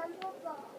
馒头吧